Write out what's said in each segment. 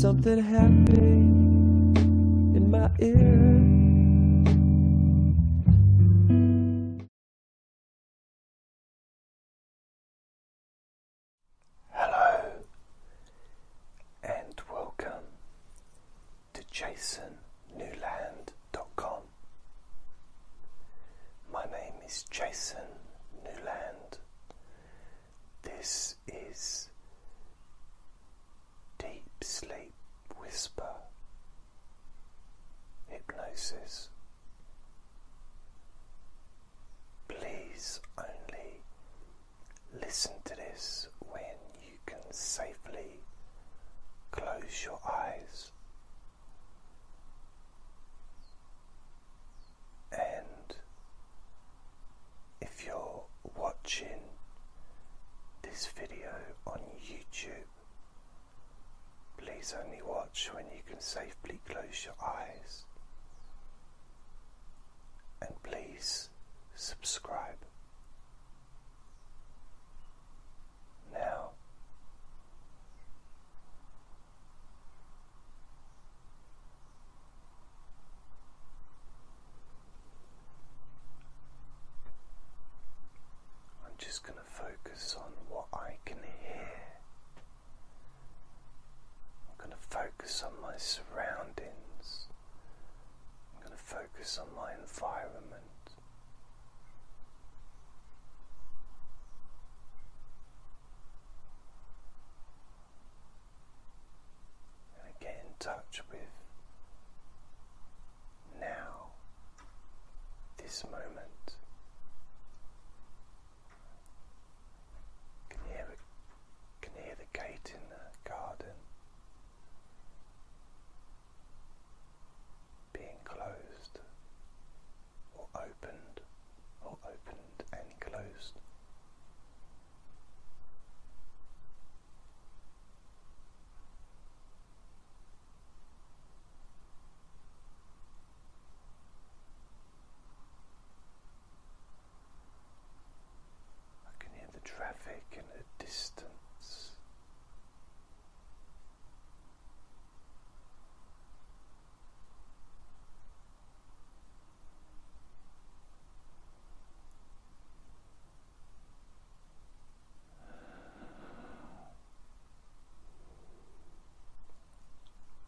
something happened in my ear. only watch when you can safely close your eyes.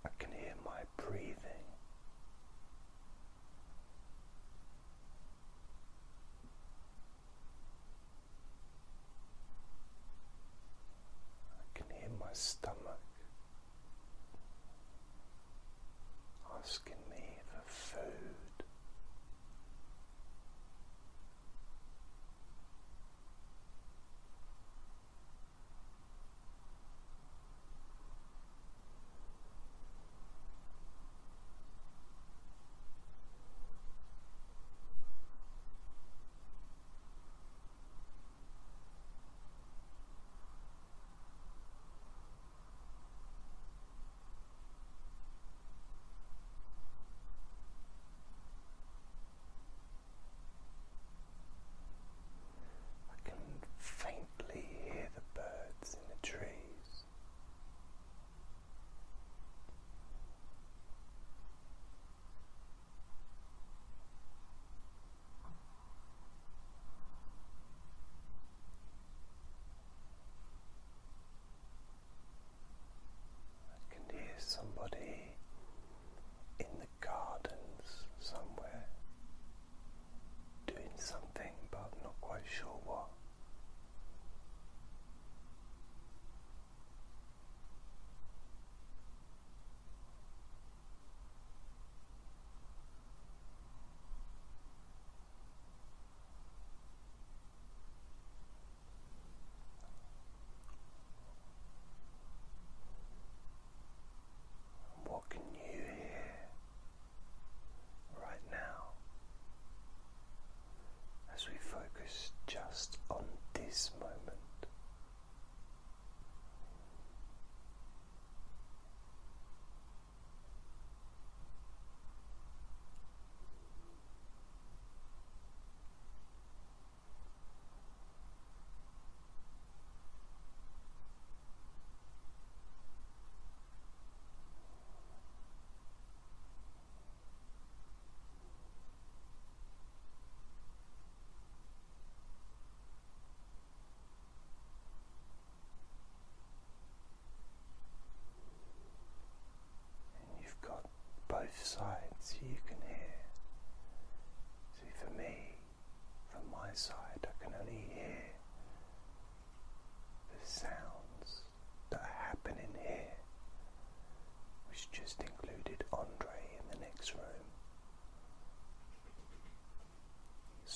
I can hear my breathing.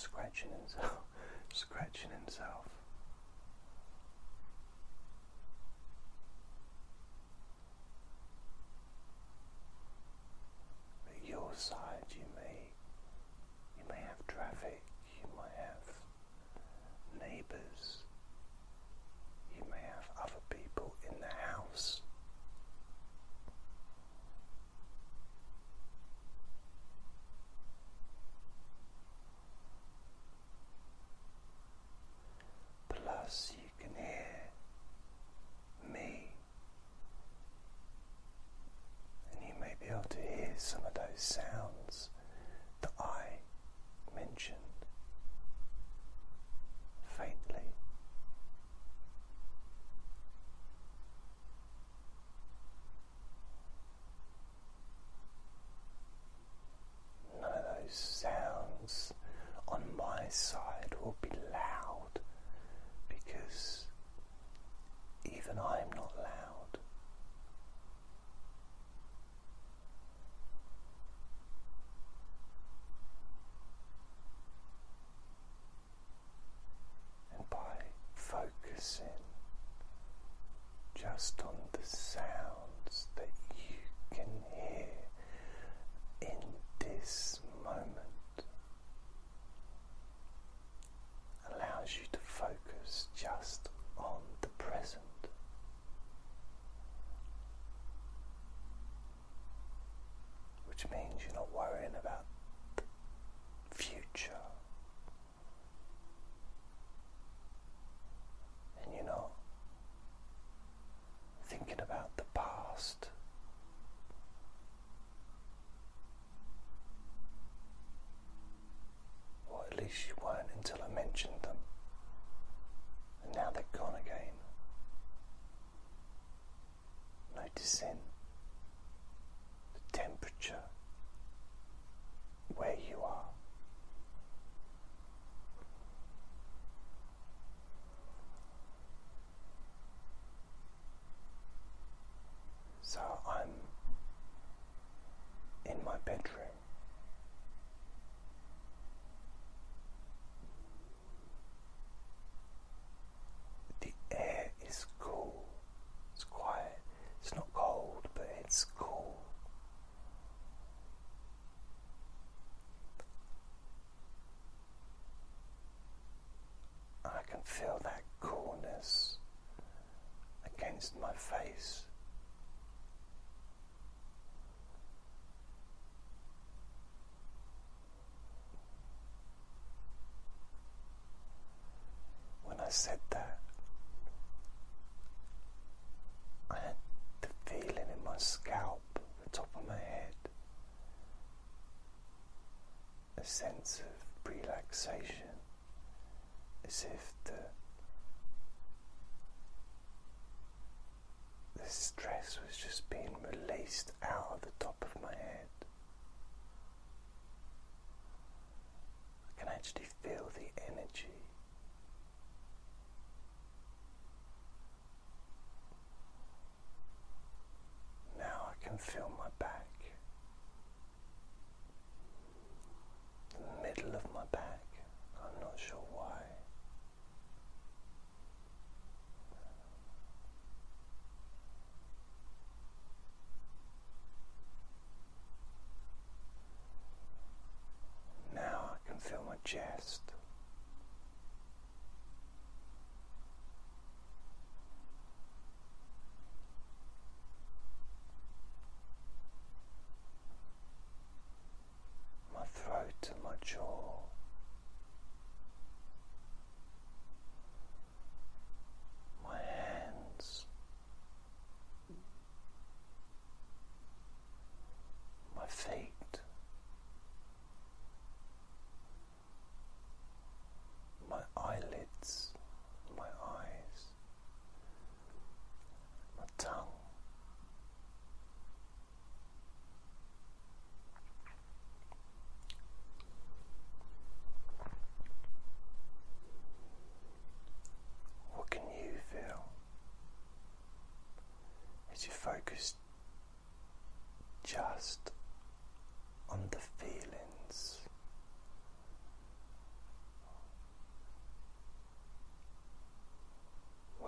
scratching himself, scratching himself. just on the sounds that you can hear in this film.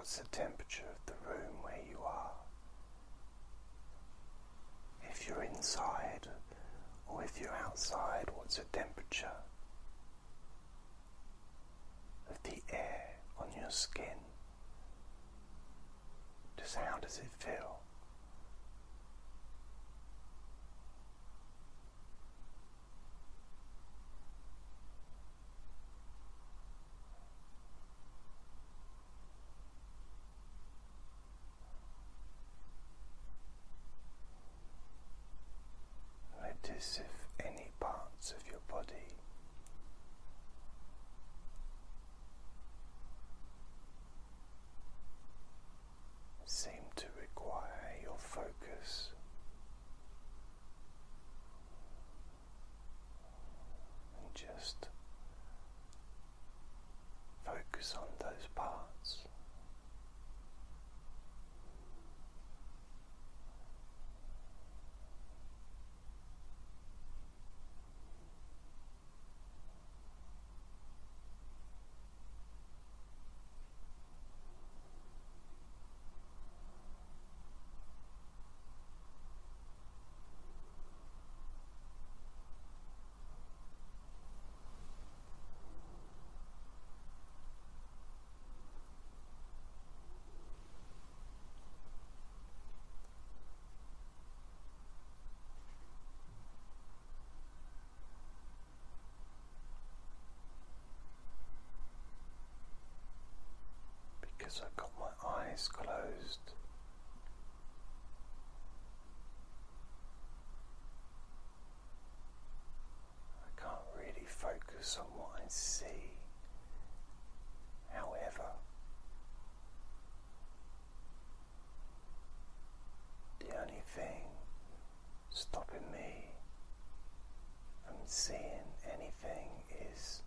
What's the temperature of the room where you are? If you're inside or if you're outside, what's the temperature of the air on your skin? Just how does it feel? I've got my eyes closed. I can't really focus on what I see. However, the only thing stopping me from seeing anything is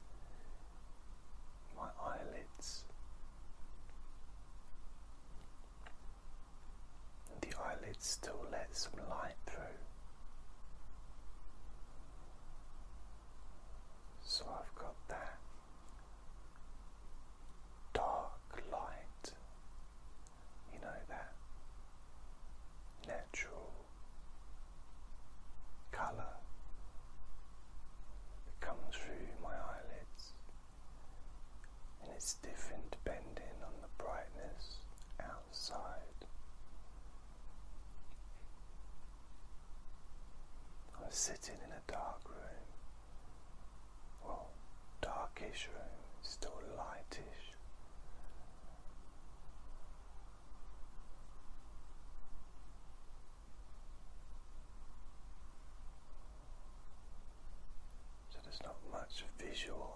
my eyelids. And the eyelids still let some light through. So I've got that dark light, you know, that natural colour that comes through my eyelids, and it's different depending on the brightness outside. I was sitting in a dark room, well, darkish room, still lightish. So there's not much visual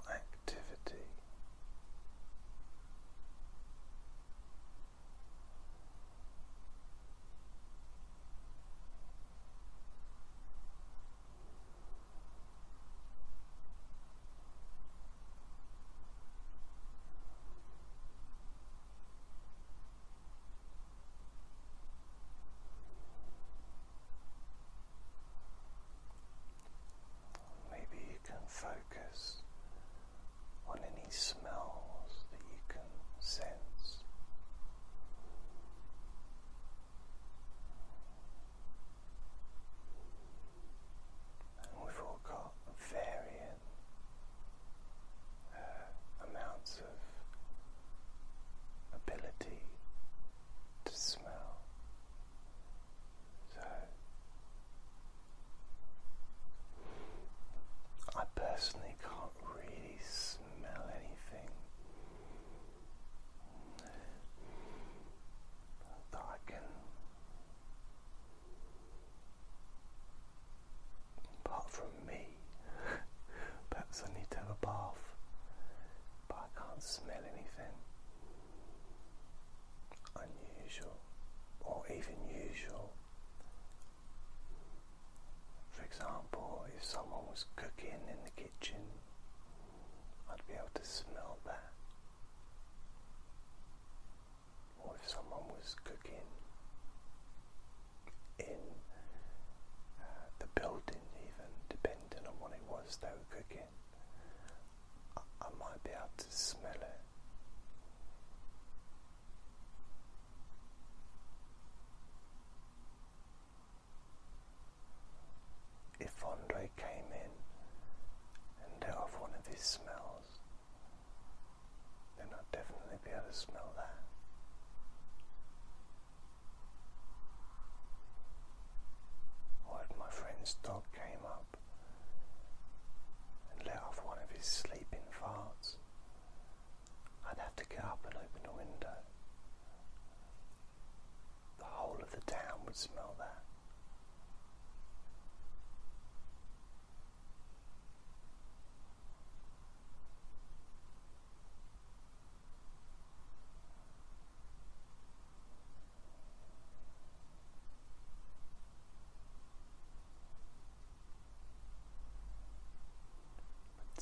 Smell it.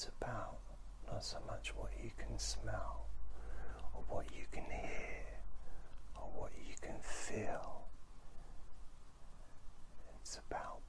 it's about, not so much what you can smell, or what you can hear, or what you can feel. It's about